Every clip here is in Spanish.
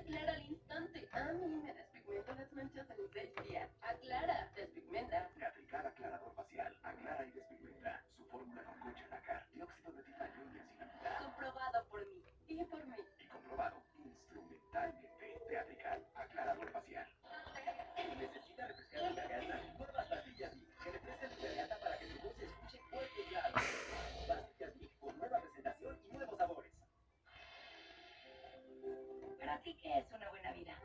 aclara al instante. A mí me despigmento las manchas en seis. Aclara. ¿Para ti qué es una buena vida?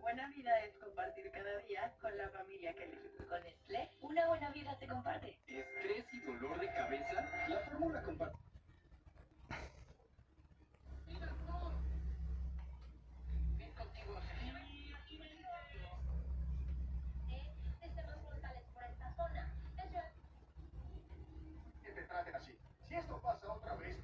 Buena vida es compartir cada día con la familia que elegí. Con Nestlé, una buena vida se comparte. Estrés y dolor de cabeza, la fórmula comparte. Si esto pasa otra vez,